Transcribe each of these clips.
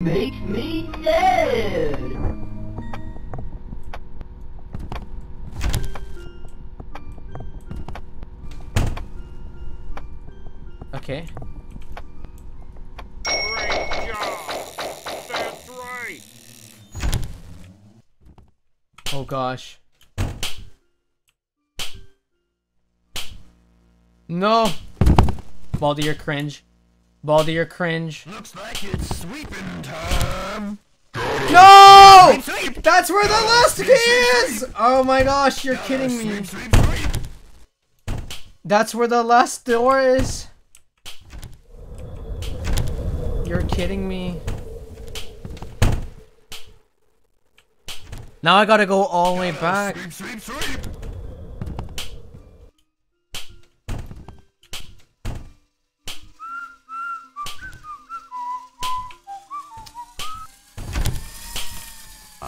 makes me dead! Okay. Great job! That's right! Oh gosh. No! Baldi, you're cringe. Baldi, you're cringe. Looks like it's sweeping time. No! That's where the last key is! Oh my gosh, you're kidding me. That's where the last door is. You're kidding me. Now I gotta go all the way back.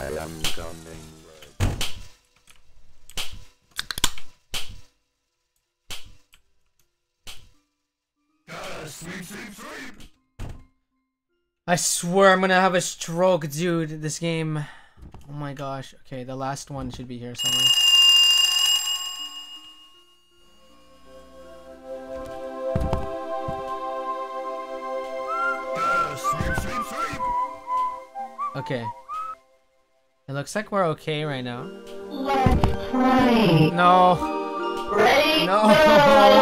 I am coming. I swear I'm gonna have a stroke, dude. This game. Oh my gosh. Okay, the last one should be here somewhere. Okay. It looks like we're okay right now. Let's play. No. Ready? No.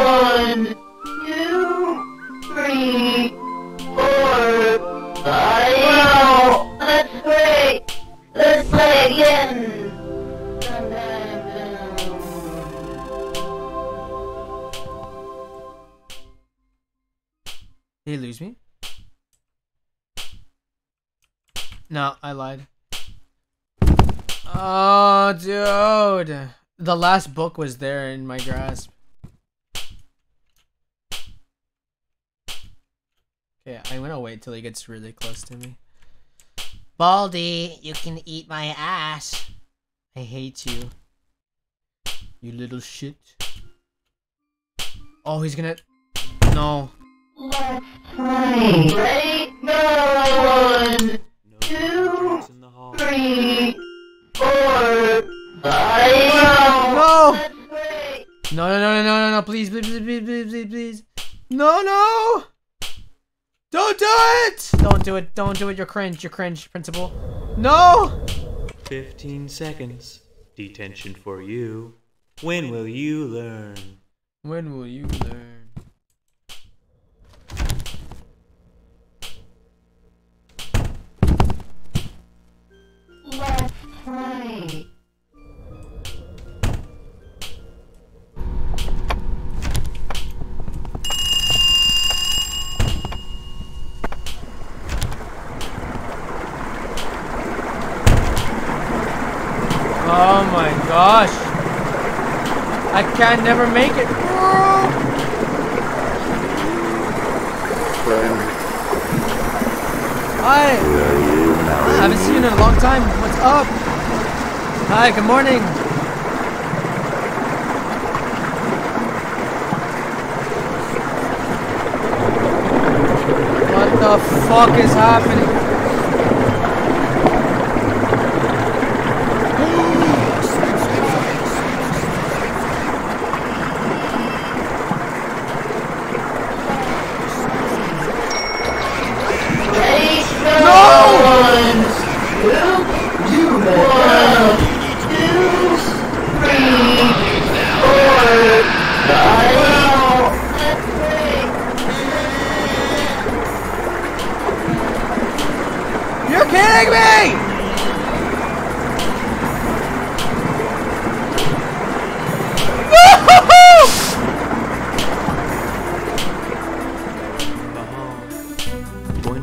One, two, three, four, five. Wow, that's great. Let's play again. Did he lose me? No, I lied. Oh, dude. The last book was there in my grasp. Okay, I'm gonna wait till he gets really close to me. Baldi, you can eat my ass. I hate you. You little shit. Oh, he's gonna... No. Let's play. Ready? Go. One, No, no, no, no, no, no, no, please, please, please, please, please, please, please. No, no! Don't do it! Don't do it, don't do it, you're cringe, you're cringe, principal. No! 15 seconds. Detention for you. When will you learn? When will you learn? Can never make it. Hi. I haven't seen you in a long time. What's up? Hi, good morning. What the fuck is happening?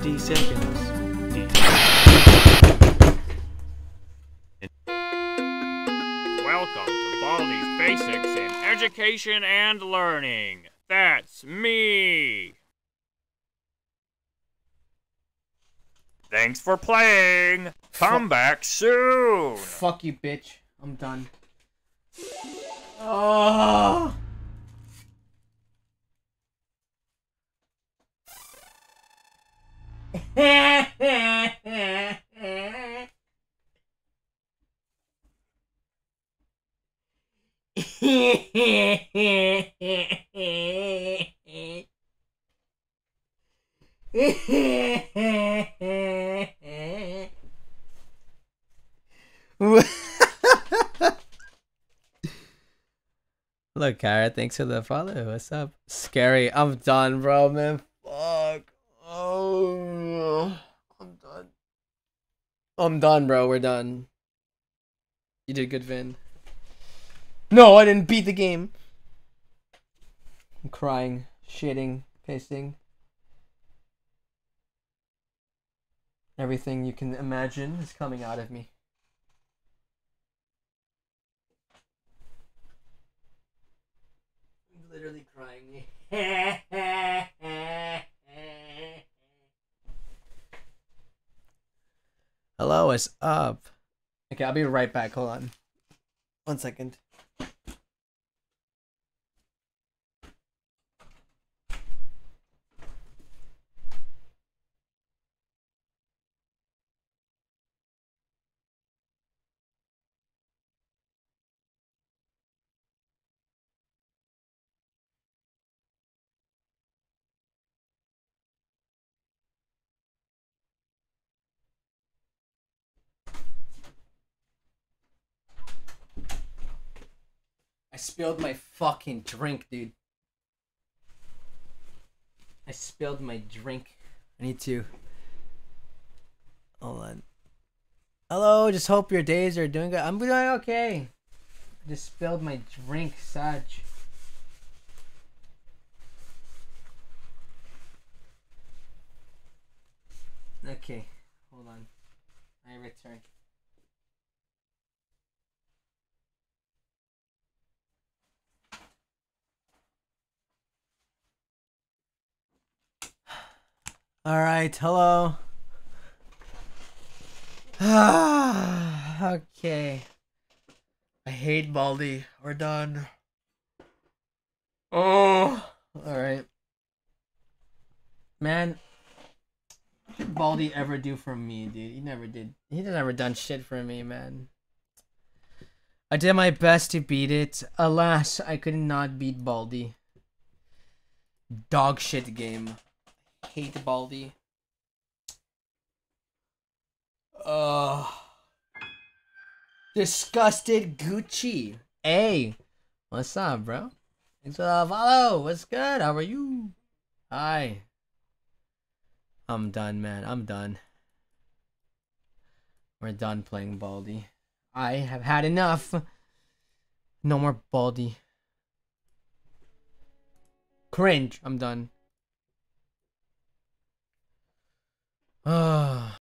Hall. 20 seconds. Detention. Welcome to Baldi's Basics in Education and Learning. That's me. Thanks for playing. Come back soon. Fuck you, bitch. I'm done. Oh. Look, Kara, thanks for the follow. What's up? Scary. I'm done, bro, man. Fuck. Oh, I'm done. I'm done, bro. We're done. You did good, Vin. No, I didn't beat the game. I'm crying, shitting, pissing. Everything you can imagine is coming out of me. I'm literally crying. Hello, what's up? Okay, I'll be right back. Hold on. One second. I spilled my fucking drink, dude. I spilled my drink. I need to. Hold on. Hello, just hope your days are doing good. I'm doing okay. I just spilled my drink, Saj. Okay, hold on. I return. All right, hello. okay. I hate Baldi. We're done. Oh, all right. Man, what did Baldi ever do for me, dude? He never did. He never done shit for me, man. I did my best to beat it. Alas, I could not beat Baldi. Dog shit game hate Baldi. Ugh. Disgusted Gucci. Hey, what's up, bro? Thanks for the follow. What's good? How are you? Hi. I'm done, man. I'm done. We're done playing Baldi. I have had enough. No more Baldi. Cringe. I'm done. Ah.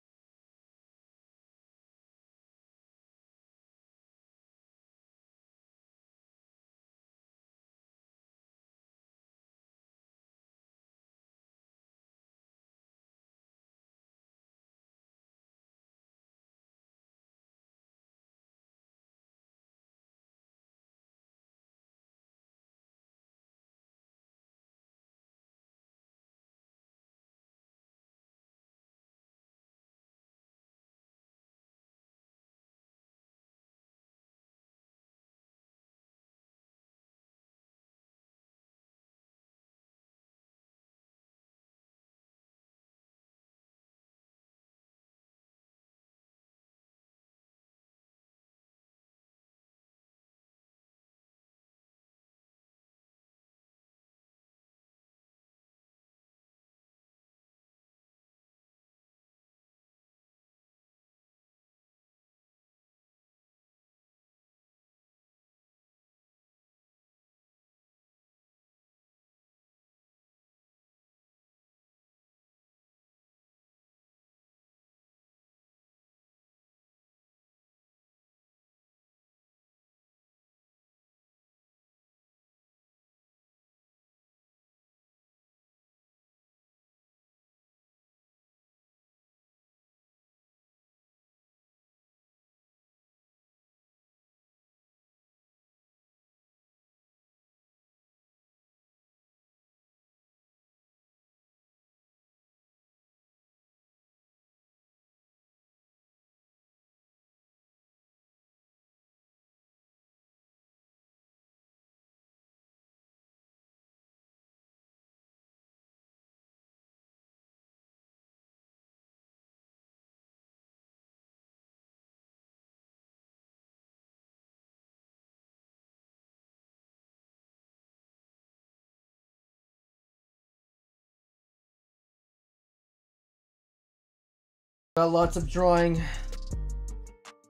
Got lots of drawing.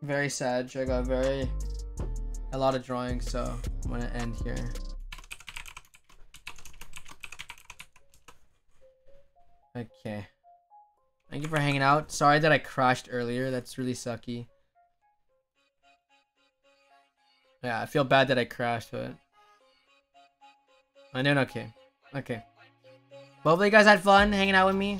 Very sad. I got very a lot of drawing, so I'm gonna end here. Okay. Thank you for hanging out. Sorry that I crashed earlier. That's really sucky. Yeah, I feel bad that I crashed, but I did okay. Okay. Hopefully you guys had fun hanging out with me.